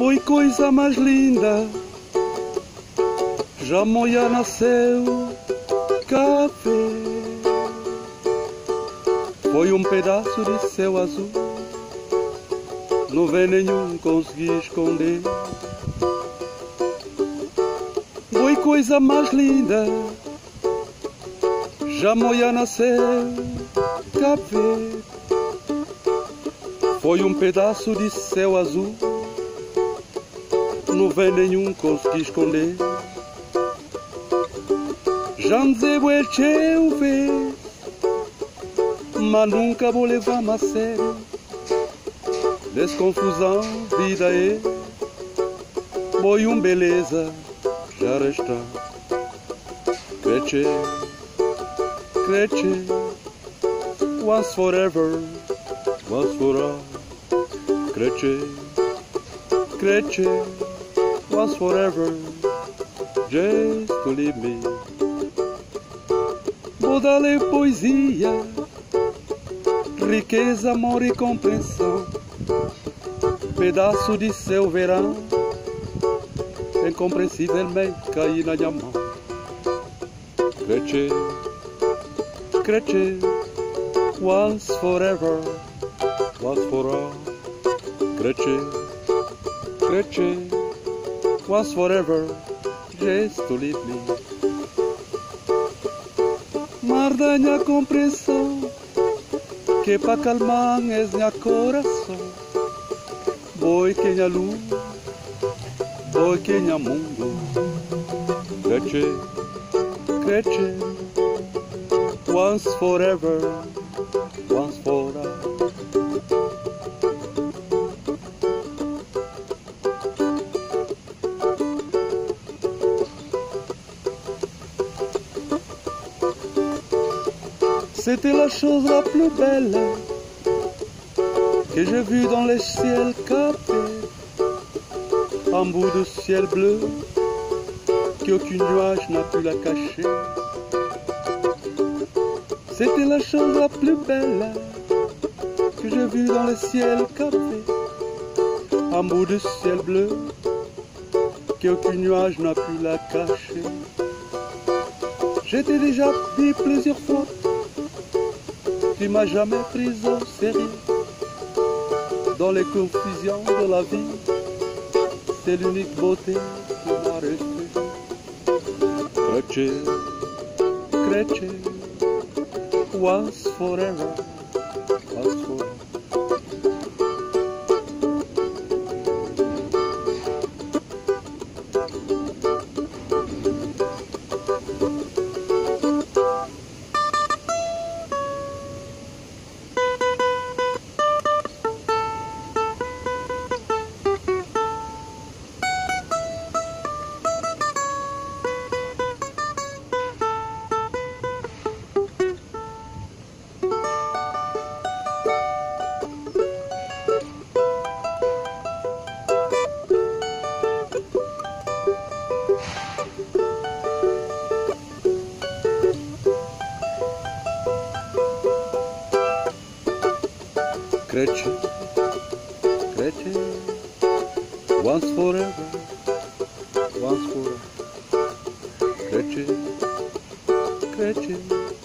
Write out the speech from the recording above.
Oi, coisa mais linda, já moia nasceu café. Foi um pedaço de céu azul, não vem nenhum consegui esconder. Oi, coisa mais linda, já moia nasceu café. Foi um pedaço de céu azul não vem nenhum consegui esconder. Já me eu ver, mas nunca vou levar-me a sério. Desconfusão, vida é, foi um beleza, já resta. Creche, creche, once forever, once for all. Creche, creche was forever just to leave me. Modale poesia, riqueza, amor e compreensão. Pedaço de seu verão, incompreensivelmente caí na minha mão. Cresce, cresce, once forever, once for all. Cresce, cresce was forever just to leave me. Mardanha compreensão que para calmar es minha coração. Boi que minha luz, boi que minha mundo. Creche, creche, once forever, C'était la chose la plus belle que j'ai vue dans les ciels capés, un bout de ciel bleu qu'aucun nuage n'a pu la cacher. C'était la chose la plus belle que j'ai vue dans les ciels capés, un bout de ciel bleu qu'aucun nuage n'a pu la cacher. J'étais déjà dit plusieurs fois tu m'as jamais pris au sérieux. Dans les confusions de la vie, c'est l'unique beauté qui m'a resté. Creche, creche, once forever, Creche, creche, once forever, once forever. Creche, creche.